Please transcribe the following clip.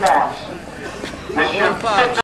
nós. Deixa